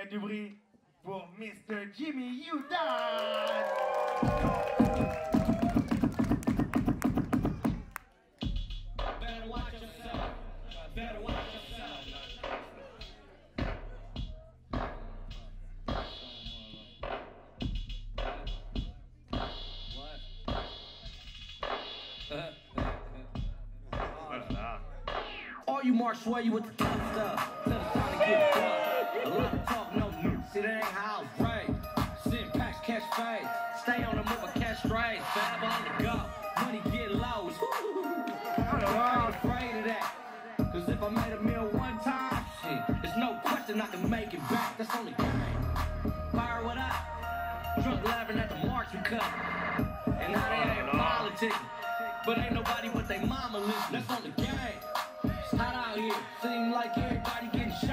Et du bruit pour Mr. Jimmy Yudat. Better watch yourself. Better watch yourself. All you Mark swear you with the tough stuff. Tell us to get Stay on the move, but catch straight. Fab on the go. Money get low. I ain't afraid of that. Cause if I made a meal one time, shit, there's no question I can make it back. That's only the game. Fire what up. Drunk laughing at the marks we cut. And now they ain't oh, politicking. But ain't nobody but they mama listen. That's on the game. It's hot out here. Seem like everybody getting shot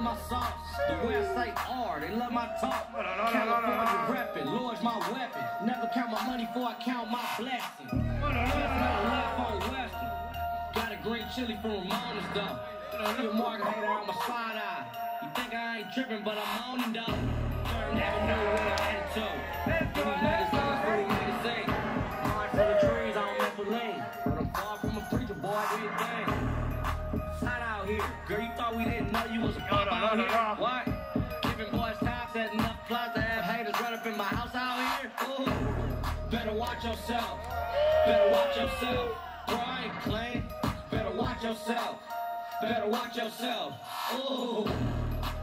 love my sauce. The way I say R, they love my talk. California reppin', Lord's my weapon. Never count my money before I count my blessing. Left on Western. Got a green chili from Ramona's though. A market hater on my side eye. You think I ain't tripping, but I'm on it though. Here. Girl, you thought we didn't know you was pop no, out no, here? no. What? Giving boys time, setting up plots to have haters run up in my house out here? Ooh. Better watch yourself. Better watch yourself. I ain't. Better watch yourself. Better watch yourself. Ooh.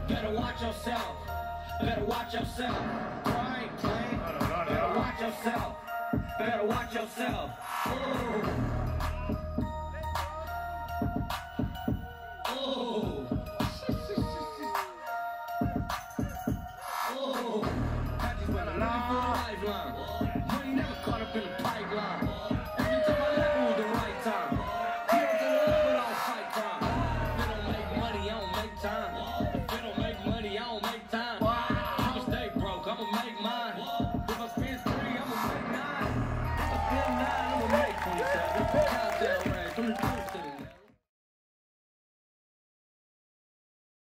Better watch yourself. Better watch yourself. Ain't playing. Better watch yourself. Better watch yourself. Ooh. Lifeline. Never caught up in the